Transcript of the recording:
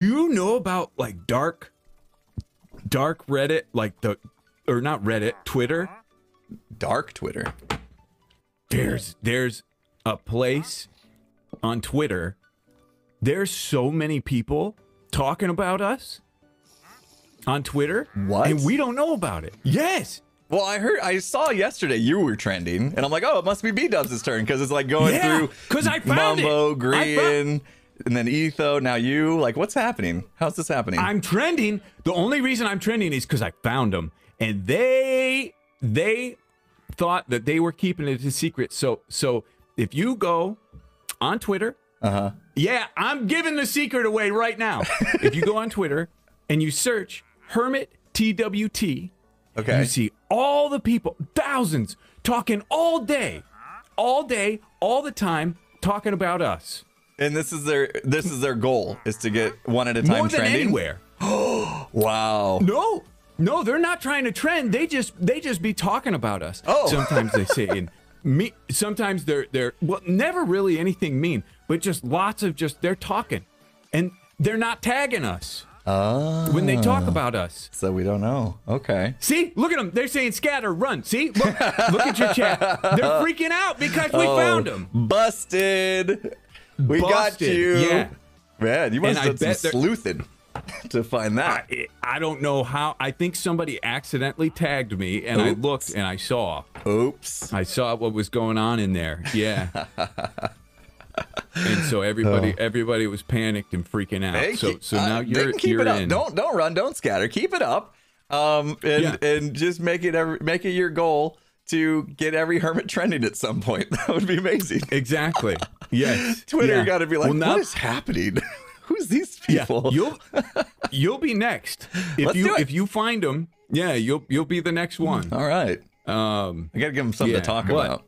you know about like dark, dark Reddit, like the, or not Reddit, Twitter? Dark Twitter. There's there's a place on Twitter. There's so many people talking about us on Twitter. What? And we don't know about it. Yes. Well, I heard, I saw yesterday you were trending, and I'm like, oh, it must be Bdubs' turn because it's like going Yeah, through 'cause I found it. Mumbo, I Grian, and then Etho. Now you, like, what's happening? How's this happening? I'm trending. The only reason I'm trending is because I found them, and they they thought that they were keeping it a secret. So so if you go on Twitter, uh huh. yeah, I'm giving the secret away right now. if you go on Twitter and you search Hermit TWT, Okay. you see all the people, thousands, talking all day, all day, all the time, talking about us And this is their this is their goal is to get one at a time more than trending. anywhere. Wow. No, no, they're not trying to trend. They just they just be talking about us. Oh. sometimes they say in me. Sometimes they're they're well, never really anything mean, but just lots of just they're talking, and they're not tagging us Oh. when they talk about us. So we don't know. Okay. See, look at them. They're saying scatter, run. See, look, look at your chat. They're freaking out because we Oh, found them. Busted. We got Busted, you. yeah. Man, you must And have done some sleuthing to find that. I, I don't know how. I think somebody accidentally tagged me, and I looked and I saw. Oops. I saw what was going on in there. Yeah. and so everybody everybody was panicked and freaking out. Hey, so so uh, now you're keep you're it up. in. Don't don't run. Don't scatter. Keep it up. Um, and Yeah. and just make it every, make it your goal to get every hermit trending at some point. That would be amazing. Exactly. Yes. Twitter Yeah. got to be like, Well, now- what is happening? Who's these Yeah, people? you'll you'll be next. If Let's you if you find them, yeah, you'll you'll be the next one. All right. Um I got to give them something Yeah, to talk about.